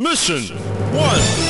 Mission 1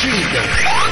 是你的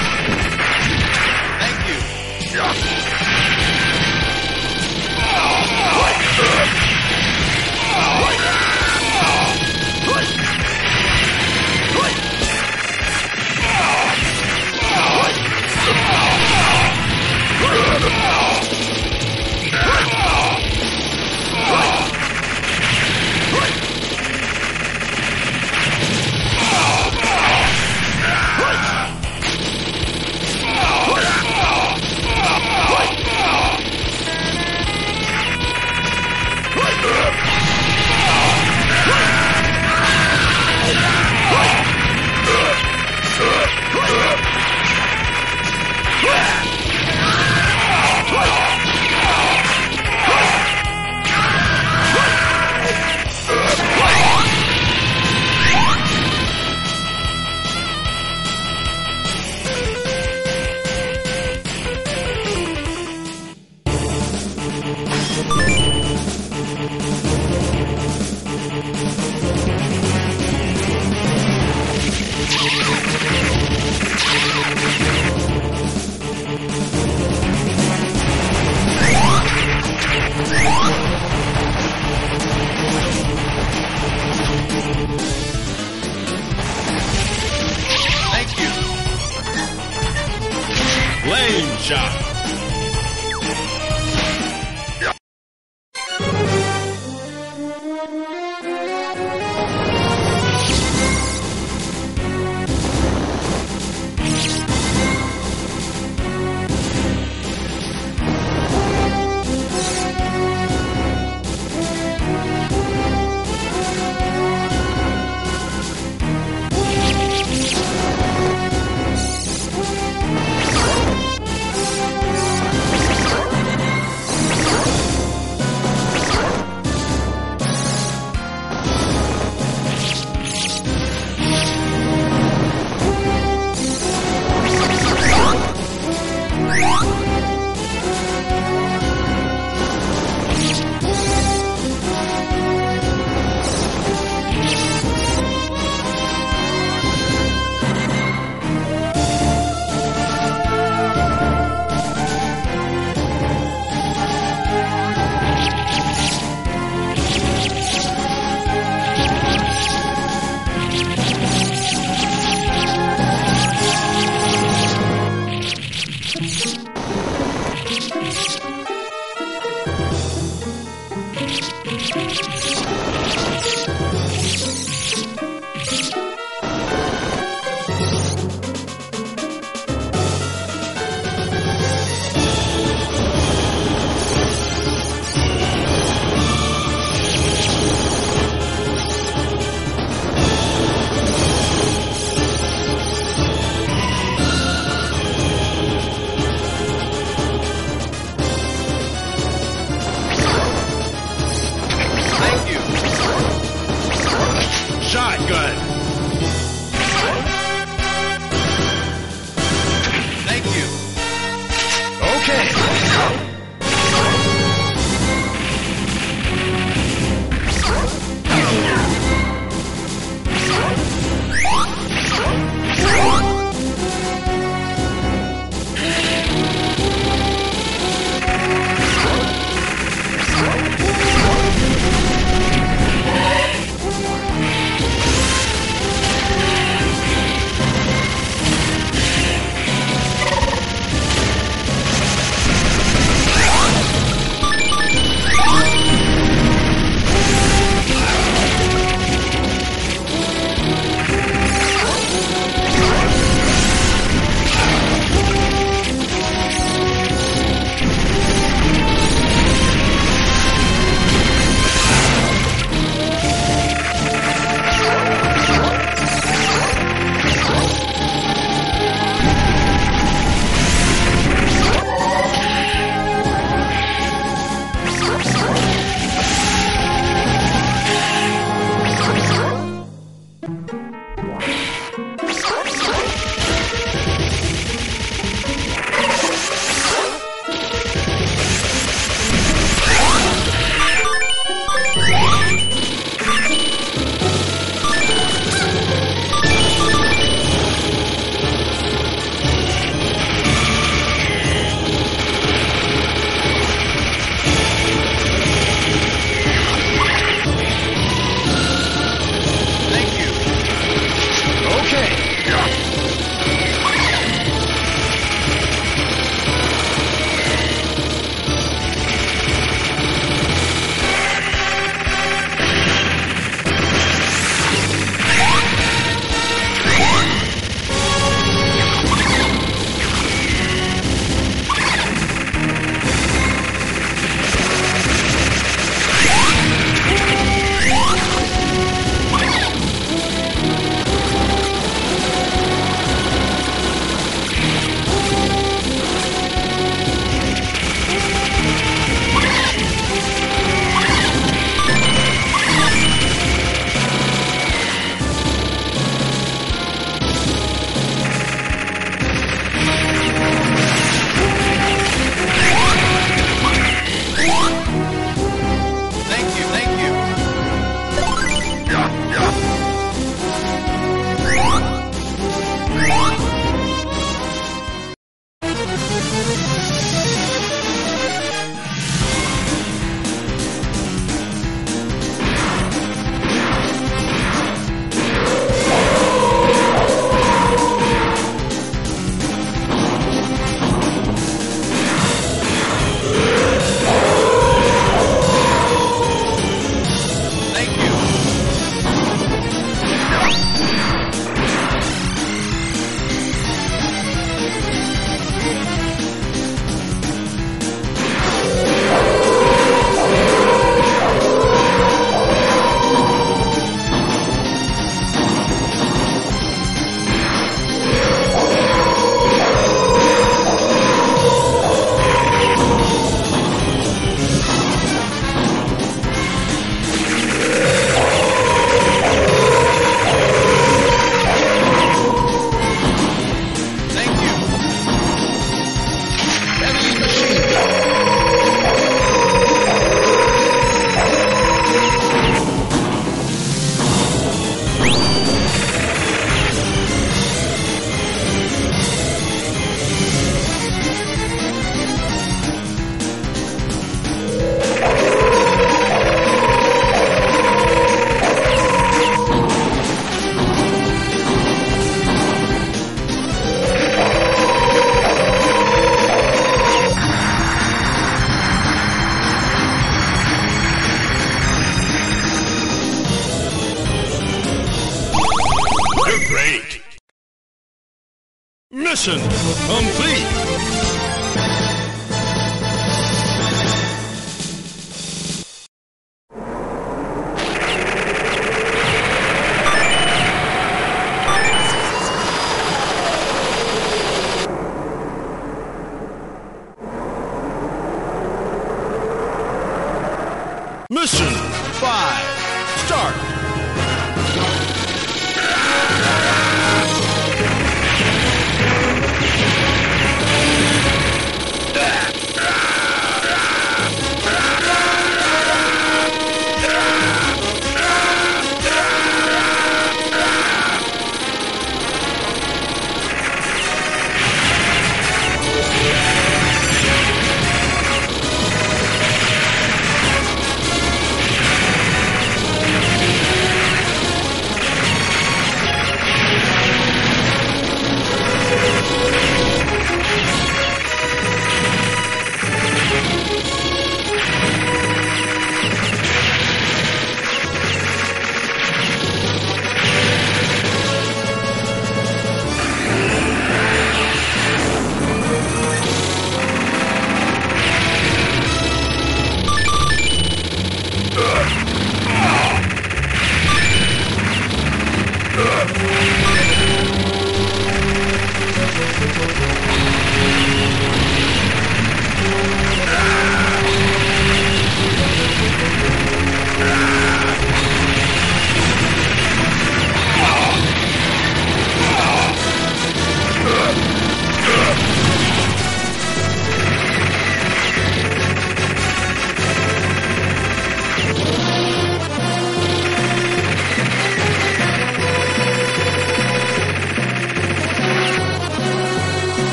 Mission complete.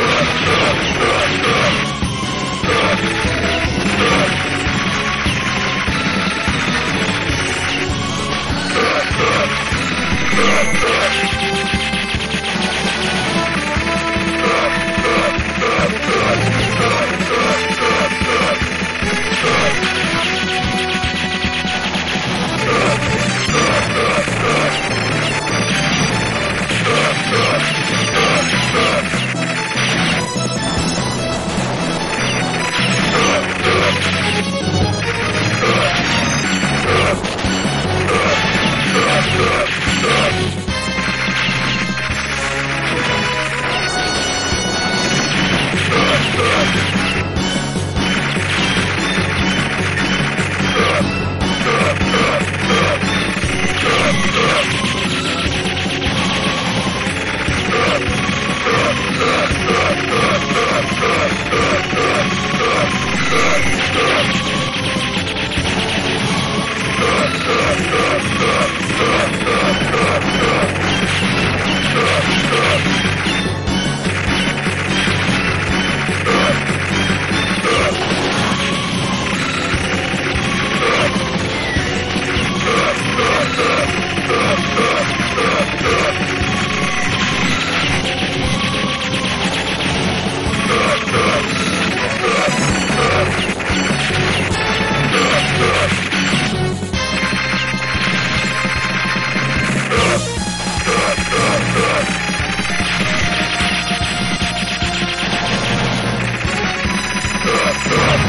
Yeah. Ugh! Ugh! Uh, uh.